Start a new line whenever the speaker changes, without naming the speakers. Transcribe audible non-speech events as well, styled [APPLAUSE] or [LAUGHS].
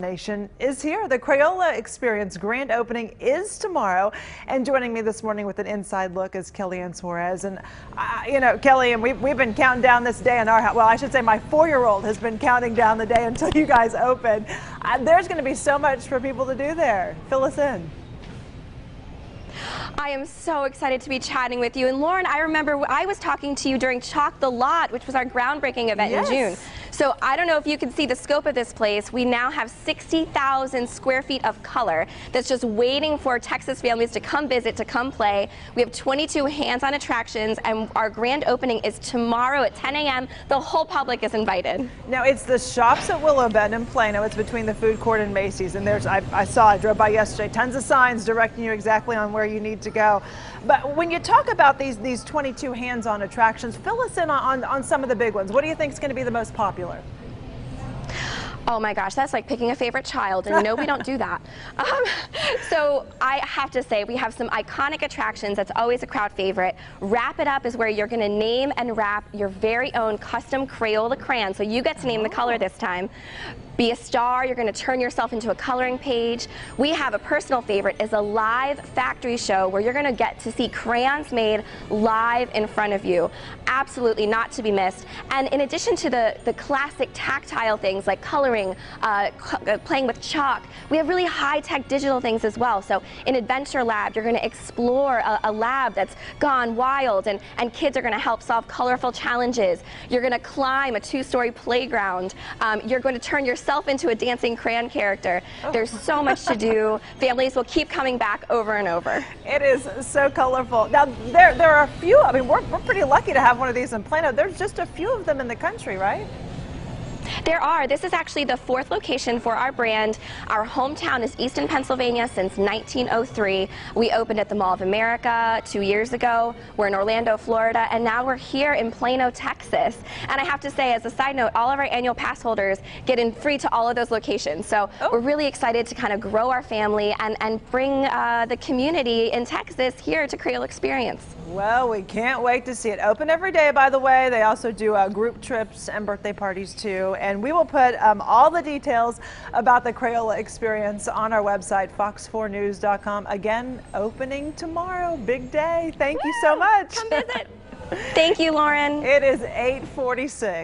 Nation is here. The Crayola Experience grand opening is tomorrow. And joining me this morning with an inside look is Kellyanne Suarez. And, uh, you know, Kelly, and we've, we've been counting down this day in our house. Well, I should say my four year old has been counting down the day until you guys open. Uh, there's going to be so much for people to do there. Fill us in.
I am so excited to be chatting with you. And Lauren, I remember I was talking to you during Chalk the Lot, which was our groundbreaking event yes. in June. So I don't know if you can see the scope of this place. We now have 60,000 square feet of color that's just waiting for Texas families to come visit, to come play. We have 22 hands-on attractions, and our grand opening is tomorrow at 10 a.m. The whole public is invited.
Now, it's the shops at Willow Bend in Plano. It's between the food court and Macy's, and there's, I, I saw, I drove by yesterday, tons of signs directing you exactly on where you need to go. But when you talk about these, these 22 hands-on attractions, fill us in on, on, on some of the big ones. What do you think is going to be the most popular? Popular?
Oh my gosh, that's like picking a favorite child, and no, we don't do that. [LAUGHS] Um, so I have to say, we have some iconic attractions that's always a crowd favorite. Wrap It Up is where you're going to name and wrap your very own custom Crayola crayon, so you get to name oh. the color this time be a star. You're going to turn yourself into a coloring page. We have a personal favorite is a live factory show where you're going to get to see crayons made live in front of you. Absolutely not to be missed. And in addition to the, the classic tactile things like coloring, uh, uh playing with chalk, we have really high-tech digital things as well. So in Adventure Lab, you're going to explore a, a lab that's gone wild and, and kids are going to help solve colorful challenges. You're going to climb a two-story playground. Um, you're going to turn your yourself into a dancing crayon character. Oh. There's so much to do. [LAUGHS] Families will keep coming back over and over.
It is so colorful. Now, there, there are a few, I mean, we're, we're pretty lucky to have one of these in Plano. There's just a few of them in the country, right?
There are. This is actually the fourth location for our brand. Our hometown is Easton, Pennsylvania since 1903. We opened at the Mall of America two years ago. We're in Orlando, Florida, and now we're here in Plano, Texas. And I have to say, as a side note, all of our annual pass holders get in free to all of those locations. So oh. we're really excited to kind of grow our family and, and bring uh, the community in Texas here to Crayola Experience.
Well, we can't wait to see it. Open every day, by the way. They also do uh, group trips and birthday parties, too and we will put um, all the details about the Crayola experience on our website, fox4news.com. Again, opening tomorrow. Big day. Thank Woo! you so much.
Come visit. Thank you, Lauren. [LAUGHS]
It is 846.